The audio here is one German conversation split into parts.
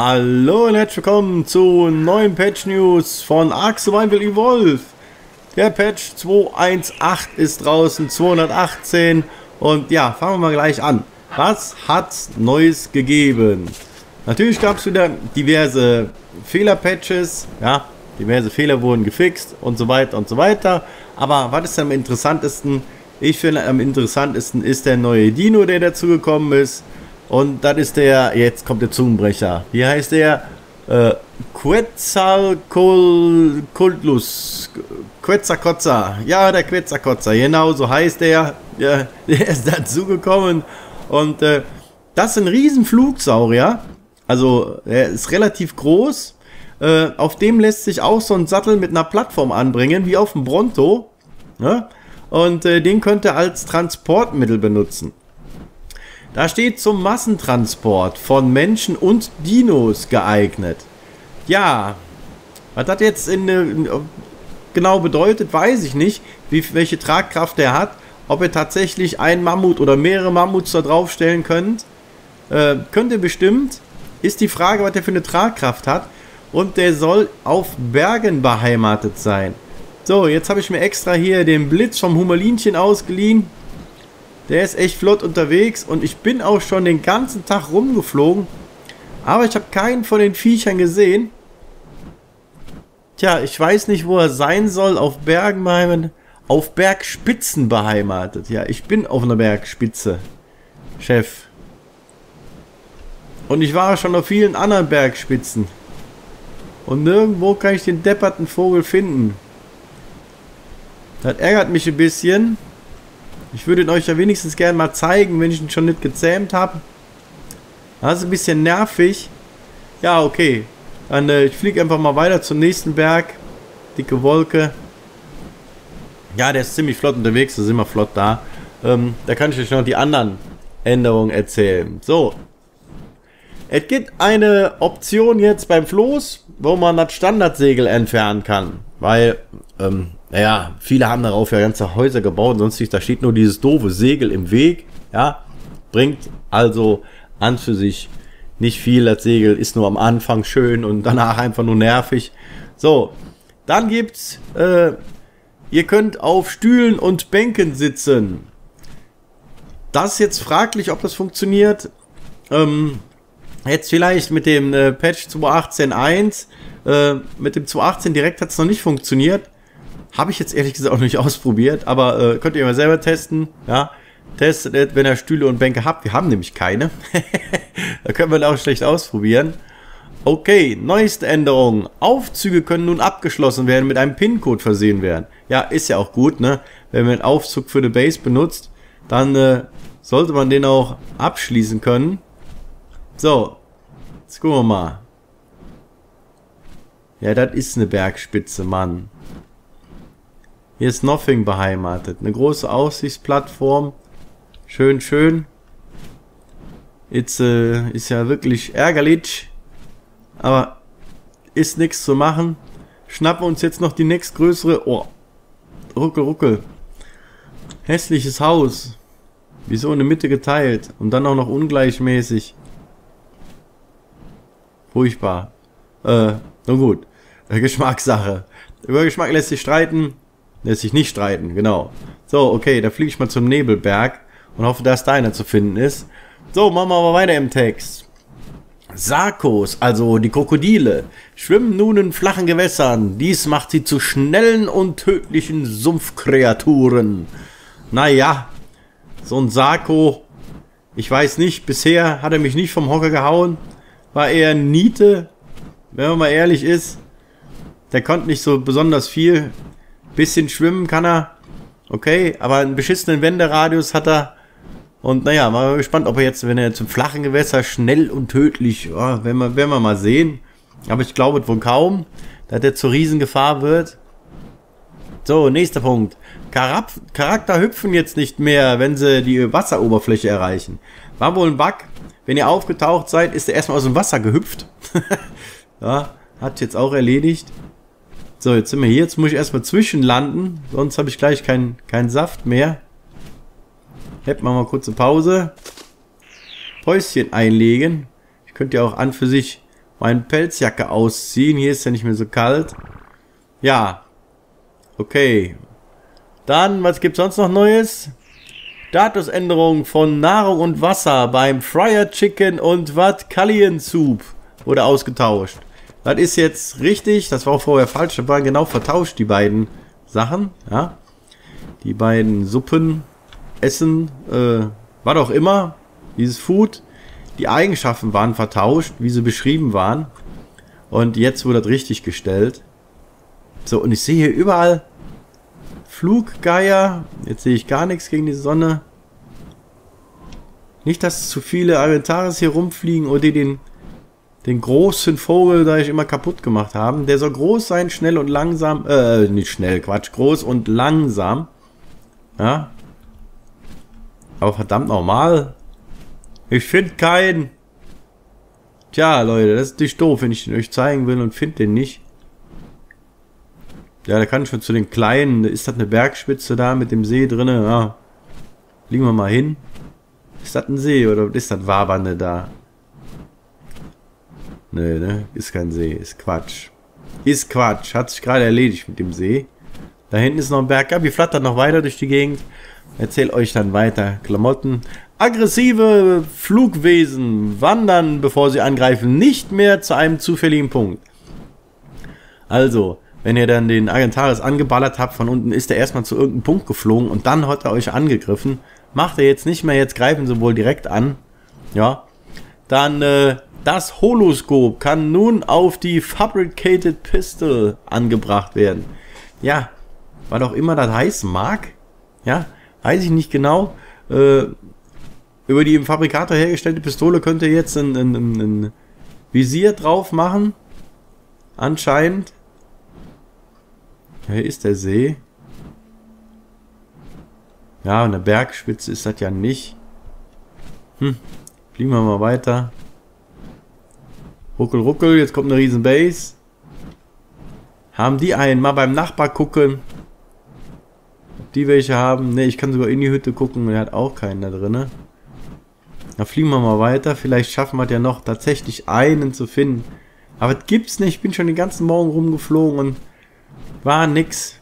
Hallo und herzlich willkommen zu neuen Patch News von Ark Survival Evolve. Der Patch 218 ist draußen, 218 und ja, fangen wir mal gleich an. Was hat Neues gegeben? Natürlich gab es wieder diverse Fehlerpatches, ja, diverse Fehler wurden gefixt und so weiter und so weiter. Aber was ist am interessantesten? Ich finde am interessantesten ist der neue Dino, der dazugekommen ist. Und das ist der, jetzt kommt der Zungenbrecher. Wie heißt der? Äh, Quetzalcoatlus. Quetzalcoatza. Ja, der Quetzalcoatza. Genau, so heißt der. Ja, der ist dazugekommen. Und äh, das ist ein riesen Flugsaurier. Also, er ist relativ groß. Äh, auf dem lässt sich auch so ein Sattel mit einer Plattform anbringen, wie auf dem Bronto. Ne? Und äh, den könnt ihr als Transportmittel benutzen. Da steht zum Massentransport von Menschen und Dinos geeignet. Ja, was das jetzt in, in, genau bedeutet, weiß ich nicht, wie, welche Tragkraft er hat. Ob ihr tatsächlich ein Mammut oder mehrere Mammuts da draufstellen könnt. Äh, könnt ihr bestimmt. Ist die Frage, was der für eine Tragkraft hat. Und der soll auf Bergen beheimatet sein. So, jetzt habe ich mir extra hier den Blitz vom Hummerlinchen ausgeliehen. Der ist echt flott unterwegs und ich bin auch schon den ganzen Tag rumgeflogen. Aber ich habe keinen von den Viechern gesehen. Tja, ich weiß nicht, wo er sein soll. Auf Bergen. Auf Bergspitzen beheimatet. Ja, ich bin auf einer Bergspitze. Chef. Und ich war schon auf vielen anderen Bergspitzen. Und nirgendwo kann ich den depperten Vogel finden. Das ärgert mich ein bisschen. Ich würde euch ja wenigstens gerne mal zeigen, wenn ich ihn schon nicht gezähmt habe. Das ist ein bisschen nervig. Ja, okay. Dann äh, ich fliege einfach mal weiter zum nächsten Berg. Dicke Wolke. Ja, der ist ziemlich flott unterwegs. Da sind wir flott da. Ähm, da kann ich euch noch die anderen Änderungen erzählen. So. Es gibt eine Option jetzt beim Floß, wo man das Standardsegel entfernen kann. Weil, ähm, naja, viele haben darauf ja ganze Häuser gebaut, sonst nicht, da steht nur dieses doofe Segel im Weg, ja, bringt also an für sich nicht viel, das Segel ist nur am Anfang schön und danach einfach nur nervig. So, dann gibt's, äh, ihr könnt auf Stühlen und Bänken sitzen. Das ist jetzt fraglich, ob das funktioniert. Ähm, jetzt vielleicht mit dem äh, Patch 2.18.1, äh, mit dem 2.18 direkt hat es noch nicht funktioniert. Habe ich jetzt ehrlich gesagt auch nicht ausprobiert, aber äh, könnt ihr mal selber testen. Ja, testet, wenn ihr Stühle und Bänke habt. Wir haben nämlich keine. da können wir auch schlecht ausprobieren. Okay, neueste Änderung. Aufzüge können nun abgeschlossen werden, mit einem PIN-Code versehen werden. Ja, ist ja auch gut, ne? Wenn man einen Aufzug für eine Base benutzt, dann äh, sollte man den auch abschließen können. So, jetzt gucken wir mal. Ja, das ist eine Bergspitze, Mann. Hier ist Nothing beheimatet. Eine große Aussichtsplattform. Schön, schön. Jetzt äh, ist ja wirklich ärgerlich. Aber ist nichts zu machen. Schnappen uns jetzt noch die nächstgrößere... Oh. Ruckel, ruckel. Hässliches Haus. Wieso in der Mitte geteilt? Und dann auch noch ungleichmäßig. Furchtbar. Äh, nun gut. Geschmackssache. Über Geschmack lässt sich streiten. Lässt sich nicht streiten, genau. So, okay, da fliege ich mal zum Nebelberg und hoffe, dass da einer zu finden ist. So, machen wir aber weiter im Text. Sarkos, also die Krokodile, schwimmen nun in flachen Gewässern. Dies macht sie zu schnellen und tödlichen Sumpfkreaturen. Naja, so ein Sarko, ich weiß nicht, bisher hat er mich nicht vom Hocker gehauen. War eher Niete, wenn man mal ehrlich ist. Der konnte nicht so besonders viel. Bisschen schwimmen kann er. Okay, aber einen beschissenen Wenderadius hat er. Und naja, mal gespannt, ob er jetzt, wenn er zum flachen Gewässer schnell und tödlich, oh, werden, wir, werden wir mal sehen. Aber ich glaube wohl kaum, dass er zur Riesengefahr wird. So, nächster Punkt. Char Charakter hüpfen jetzt nicht mehr, wenn sie die Wasseroberfläche erreichen. War wohl ein Bug. Wenn ihr aufgetaucht seid, ist er erstmal aus dem Wasser gehüpft. ja, hat jetzt auch erledigt. So, jetzt sind wir hier. Jetzt muss ich erstmal zwischenlanden. Sonst habe ich gleich keinen kein Saft mehr. Hätten wir mal kurze Pause. Päuschen einlegen. Ich könnte ja auch an für sich meine Pelzjacke ausziehen. Hier ist ja nicht mehr so kalt. Ja. Okay. Dann, was gibt sonst noch Neues? Statusänderung von Nahrung und Wasser beim Fryer Chicken und was Kalien Soup wurde ausgetauscht. Das ist jetzt richtig, das war auch vorher falsch, das waren genau vertauscht, die beiden Sachen, ja. Die beiden Suppen, Essen, äh, was auch immer, dieses Food, die Eigenschaften waren vertauscht, wie sie beschrieben waren. Und jetzt wurde das richtig gestellt. So, und ich sehe hier überall Fluggeier. Jetzt sehe ich gar nichts gegen die Sonne. Nicht, dass zu viele Aventares hier rumfliegen oder die den, den großen Vogel da ich immer kaputt gemacht haben. Der soll groß sein, schnell und langsam. Äh, nicht schnell, Quatsch. Groß und langsam. Ja. Aber verdammt normal. Ich finde keinen. Tja, Leute, das ist natürlich doof, wenn ich den euch zeigen will und finde den nicht. Ja, da kann ich schon zu den kleinen. Ist das eine Bergspitze da mit dem See drin? Ja. Liegen wir mal hin. Ist das ein See oder ist das Wabernde da? Nö, ne? Ist kein See. Ist Quatsch. Ist Quatsch. Hat sich gerade erledigt mit dem See. Da hinten ist noch ein Berg. Ja, wir flattern noch weiter durch die Gegend. Erzähl euch dann weiter. Klamotten. Aggressive Flugwesen wandern, bevor sie angreifen, nicht mehr zu einem zufälligen Punkt. Also, wenn ihr dann den Agentaris angeballert habt, von unten ist er erstmal zu irgendeinem Punkt geflogen und dann hat er euch angegriffen. Macht er jetzt nicht mehr, jetzt greifen sie wohl direkt an. Ja. Dann äh, das Holoskop kann nun auf die Fabricated Pistol angebracht werden. Ja, was auch immer das heißen mag. Ja, weiß ich nicht genau. Äh, über die im Fabrikator hergestellte Pistole könnt ihr jetzt ein, ein, ein Visier drauf machen. Anscheinend. Hier ist der See. Ja, eine Bergspitze ist das ja nicht. Hm, fliegen wir mal weiter. Ruckel, ruckel, jetzt kommt eine riesen Base. Haben die einen? Mal beim Nachbar gucken. Ob die welche haben? Ne, ich kann sogar in die Hütte gucken. Der hat auch keinen da drin. Da fliegen wir mal weiter. Vielleicht schaffen wir es ja noch tatsächlich einen zu finden. Aber es gibt's nicht. Ich bin schon den ganzen Morgen rumgeflogen und war nix.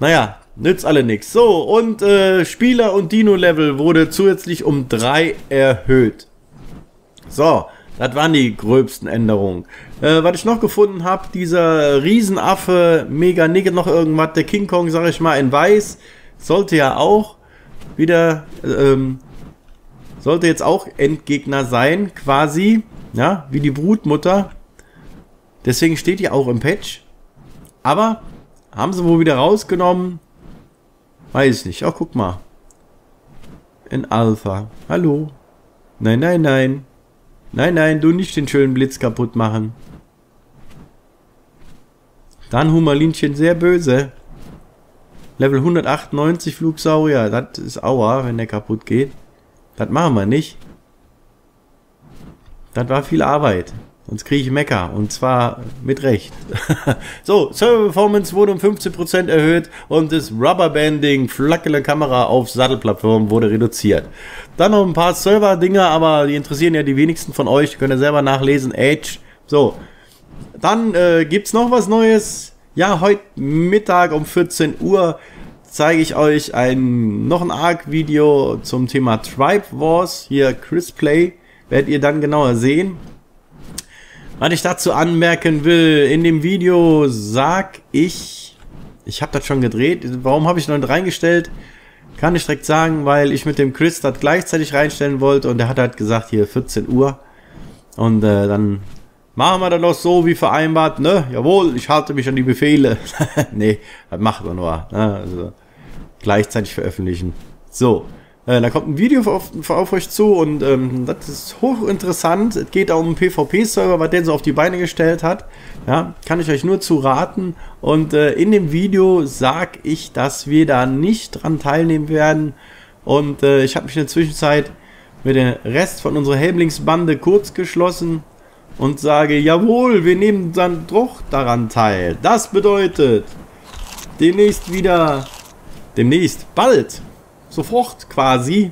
Naja, nützt alle nix. So, und äh, Spieler- und Dino-Level wurde zusätzlich um 3 erhöht. So, das waren die gröbsten Änderungen. Äh, was ich noch gefunden habe, dieser Riesenaffe, mega nigger noch irgendwas, der King Kong, sag ich mal, in weiß, sollte ja auch wieder, ähm, sollte jetzt auch Endgegner sein, quasi, ja, wie die Brutmutter. Deswegen steht ja auch im Patch. Aber haben sie wohl wieder rausgenommen? Weiß nicht. Ach, guck mal. In Alpha. Hallo. Nein, nein, nein. Nein, nein, du nicht den schönen Blitz kaputt machen. Dann Humalinchen sehr böse. Level 198 Flugsaurier. Das ist Aua, wenn der kaputt geht. Das machen wir nicht. Das war viel Arbeit. Sonst kriege ich Mecker. Und zwar mit Recht. so, Server Performance wurde um 15% erhöht und das Rubberbanding, flackele Kamera auf Sattelplattformen wurde reduziert. Dann noch ein paar Server-Dinger, aber die interessieren ja die wenigsten von euch. Könnt ihr selber nachlesen. Edge. So. Dann äh, gibt es noch was Neues. Ja, heute Mittag um 14 Uhr zeige ich euch ein noch ein Arc-Video zum Thema Tribe Wars. Hier Chris Play. Werdet ihr dann genauer sehen. Was ich dazu anmerken will, in dem Video sag ich, ich habe das schon gedreht, warum habe ich noch nicht reingestellt? Kann ich direkt sagen, weil ich mit dem Chris das gleichzeitig reinstellen wollte und er hat halt gesagt, hier 14 Uhr. Und äh, dann machen wir das doch so wie vereinbart, ne? Jawohl, ich halte mich an die Befehle. nee, das macht man nur. Ne? Also gleichzeitig veröffentlichen. So, äh, da kommt ein Video auf, auf euch zu und ähm, das ist hochinteressant. Es geht auch um einen PvP-Server, was der so auf die Beine gestellt hat. Ja, kann ich euch nur zu raten. Und äh, in dem Video sag ich, dass wir da nicht dran teilnehmen werden. Und äh, ich habe mich in der Zwischenzeit mit dem Rest von unserer Helmlingsbande kurz geschlossen und sage, jawohl, wir nehmen dann doch daran teil. Das bedeutet, demnächst wieder, demnächst, bald sofort quasi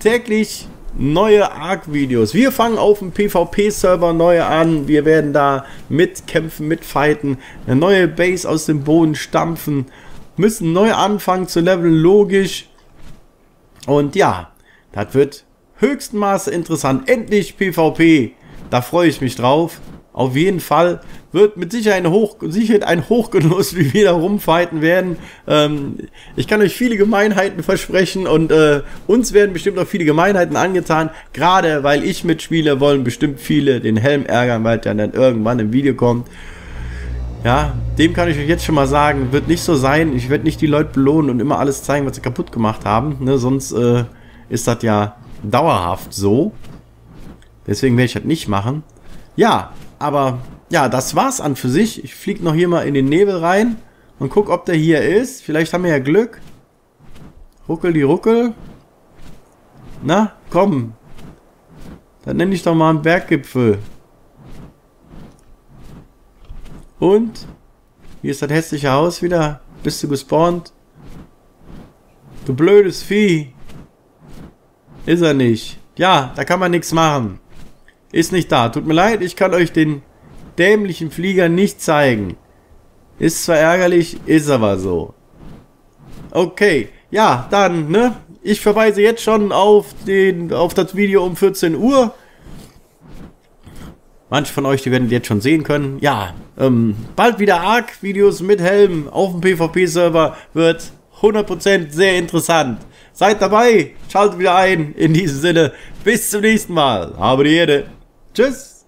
täglich neue Arc-Videos. Wir fangen auf dem PvP-Server neu an. Wir werden da mitkämpfen, mitfighten, eine neue Base aus dem Boden stampfen, müssen neu anfangen zu leveln, logisch. Und ja, das wird höchsten Maße interessant. Endlich PvP. Da freue ich mich drauf. Auf jeden Fall wird mit Sicherheit ein, Hoch, Sicherheit ein Hochgenuss, wie wir da rumfighten werden. Ähm, ich kann euch viele Gemeinheiten versprechen und äh, uns werden bestimmt auch viele Gemeinheiten angetan. Gerade weil ich mitspiele, wollen bestimmt viele den Helm ärgern, weil der dann irgendwann im Video kommt. Ja, dem kann ich euch jetzt schon mal sagen, wird nicht so sein. Ich werde nicht die Leute belohnen und immer alles zeigen, was sie kaputt gemacht haben. Ne? Sonst äh, ist das ja dauerhaft so. Deswegen werde ich das nicht machen. Ja, aber ja, das war's an für sich. Ich fliege noch hier mal in den Nebel rein und guck, ob der hier ist. Vielleicht haben wir ja Glück. Ruckel die Ruckel. Na, komm. Dann nenne ich doch mal einen Berggipfel. Und? Hier ist das hässliche Haus wieder. Bist du gespawnt? Du blödes Vieh. Ist er nicht. Ja, da kann man nichts machen. Ist nicht da. Tut mir leid, ich kann euch den dämlichen Flieger nicht zeigen. Ist zwar ärgerlich, ist aber so. Okay, ja, dann, ne? Ich verweise jetzt schon auf, den, auf das Video um 14 Uhr. Manche von euch, die werden jetzt schon sehen können. Ja, ähm, bald wieder Arc-Videos mit Helm auf dem PvP-Server wird 100% sehr interessant. Seid dabei, schaltet wieder ein. In diesem Sinne, bis zum nächsten Mal. Habe die Erde. Tschüss.